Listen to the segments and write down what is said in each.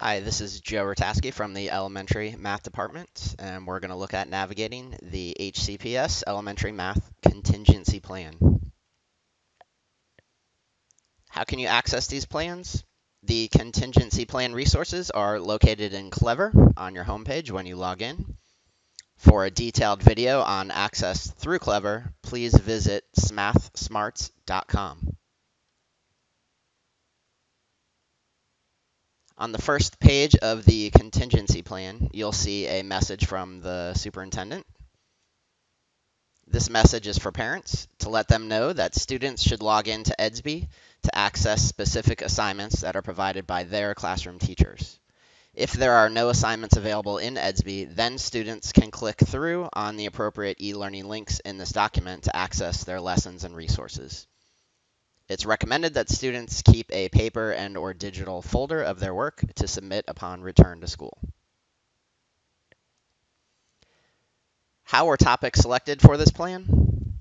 Hi, this is Joe Rataski from the Elementary Math Department, and we're going to look at navigating the HCPS Elementary Math Contingency Plan. How can you access these plans? The contingency plan resources are located in Clever on your homepage when you log in. For a detailed video on access through Clever, please visit mathsmarts.com. On the first page of the contingency plan, you'll see a message from the superintendent. This message is for parents to let them know that students should log in to to access specific assignments that are provided by their classroom teachers. If there are no assignments available in Edsby, then students can click through on the appropriate e-learning links in this document to access their lessons and resources. It's recommended that students keep a paper and or digital folder of their work to submit upon return to school. How were topics selected for this plan?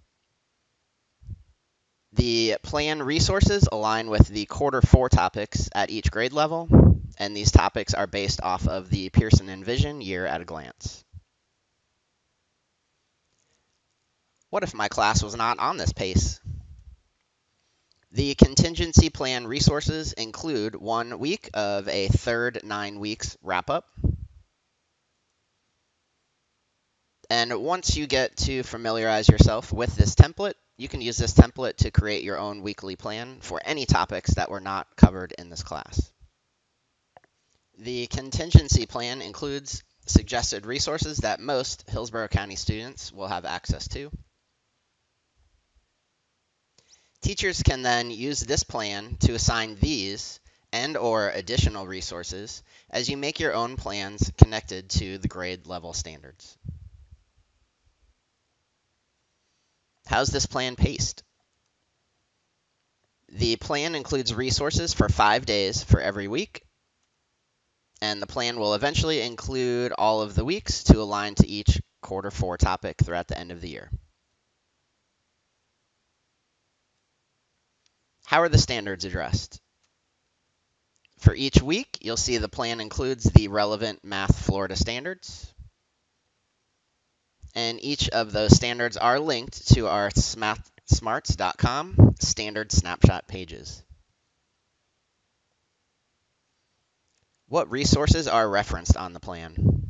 The plan resources align with the quarter four topics at each grade level, and these topics are based off of the Pearson Envision year at a glance. What if my class was not on this pace? The contingency plan resources include one week of a third nine weeks wrap up. And once you get to familiarize yourself with this template, you can use this template to create your own weekly plan for any topics that were not covered in this class. The contingency plan includes suggested resources that most Hillsborough County students will have access to. Teachers can then use this plan to assign these and or additional resources as you make your own plans connected to the grade level standards. How's this plan paced? The plan includes resources for five days for every week, and the plan will eventually include all of the weeks to align to each quarter four topic throughout the end of the year. How are the standards addressed? For each week, you'll see the plan includes the relevant Math Florida standards. And each of those standards are linked to our smarts.com standard snapshot pages. What resources are referenced on the plan?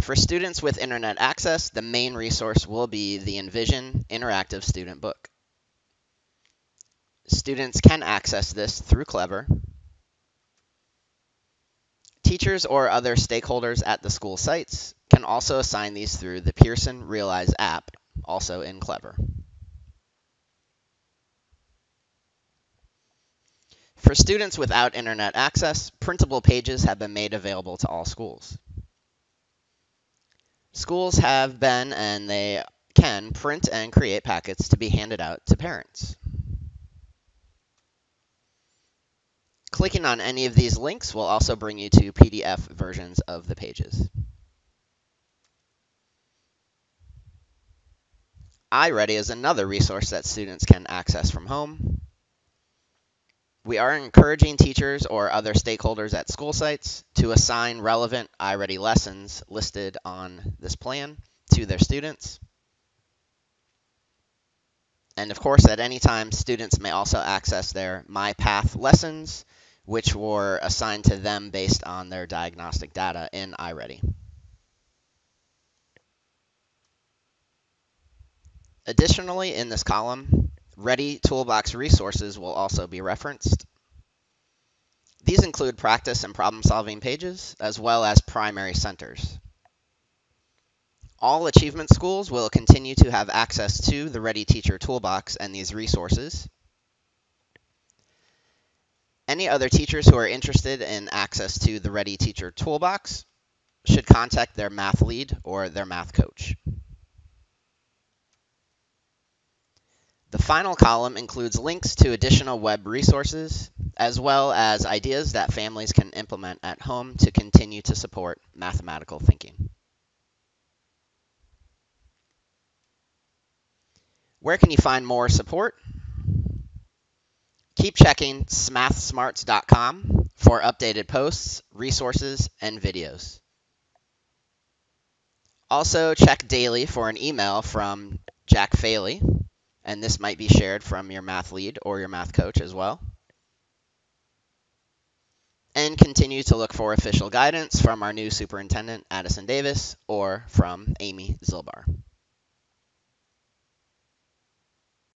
For students with internet access, the main resource will be the Envision Interactive Student Book. Students can access this through Clever. Teachers or other stakeholders at the school sites can also assign these through the Pearson Realize app, also in Clever. For students without internet access, printable pages have been made available to all schools. Schools have been and they can print and create packets to be handed out to parents. Clicking on any of these links will also bring you to PDF versions of the pages. iReady is another resource that students can access from home. We are encouraging teachers or other stakeholders at school sites to assign relevant iReady lessons listed on this plan to their students. And of course, at any time, students may also access their MyPath lessons which were assigned to them based on their diagnostic data in iReady. Additionally, in this column, Ready Toolbox resources will also be referenced. These include practice and problem-solving pages, as well as primary centers. All achievement schools will continue to have access to the Ready Teacher Toolbox and these resources, any other teachers who are interested in access to the Ready Teacher Toolbox should contact their math lead or their math coach. The final column includes links to additional web resources, as well as ideas that families can implement at home to continue to support mathematical thinking. Where can you find more support? Keep checking mathsmarts.com for updated posts, resources, and videos. Also, check daily for an email from Jack Faley, and this might be shared from your math lead or your math coach as well. And continue to look for official guidance from our new superintendent, Addison Davis, or from Amy Zilbar.